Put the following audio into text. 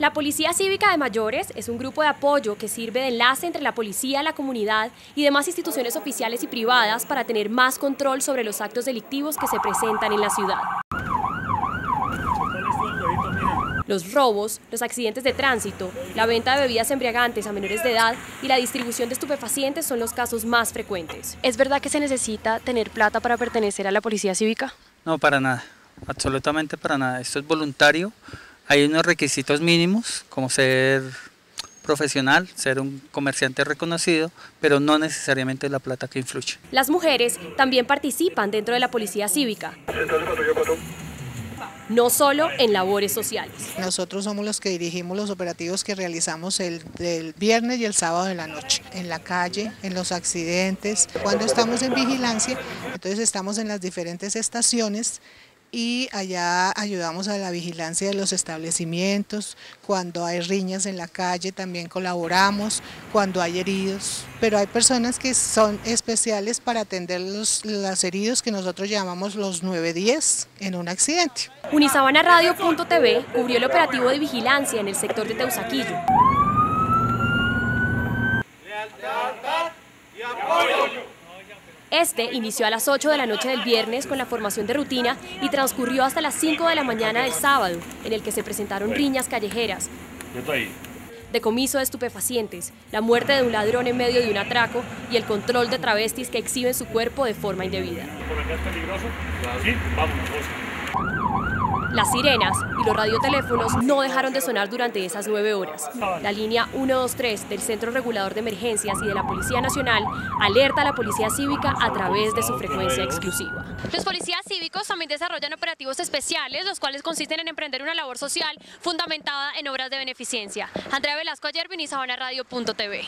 La Policía Cívica de Mayores es un grupo de apoyo que sirve de enlace entre la policía, la comunidad y demás instituciones oficiales y privadas para tener más control sobre los actos delictivos que se presentan en la ciudad. Los robos, los accidentes de tránsito, la venta de bebidas embriagantes a menores de edad y la distribución de estupefacientes son los casos más frecuentes. ¿Es verdad que se necesita tener plata para pertenecer a la Policía Cívica? No, para nada, absolutamente para nada. Esto es voluntario hay unos requisitos mínimos, como ser profesional, ser un comerciante reconocido, pero no necesariamente la plata que influye. Las mujeres también participan dentro de la policía cívica. No solo en labores sociales. Nosotros somos los que dirigimos los operativos que realizamos el del viernes y el sábado de la noche, en la calle, en los accidentes. Cuando estamos en vigilancia, entonces estamos en las diferentes estaciones y allá ayudamos a la vigilancia de los establecimientos, cuando hay riñas en la calle también colaboramos, cuando hay heridos, pero hay personas que son especiales para atender los, heridos que nosotros llamamos los 910 en un accidente. Unisabanaradio.tv cubrió el operativo de vigilancia en el sector de Teusaquillo. y apoyo. Este inició a las 8 de la noche del viernes con la formación de rutina y transcurrió hasta las 5 de la mañana del sábado, en el que se presentaron riñas callejeras, decomiso de estupefacientes, la muerte de un ladrón en medio de un atraco y el control de travestis que exhiben su cuerpo de forma indebida. Las sirenas y los radioteléfonos no dejaron de sonar durante esas nueve horas. La línea 123 del Centro Regulador de Emergencias y de la Policía Nacional alerta a la Policía Cívica a través de su frecuencia exclusiva. Los policías cívicos también desarrollan operativos especiales, los cuales consisten en emprender una labor social fundamentada en obras de beneficencia. Andrea Velasco ayer, Radio.tv.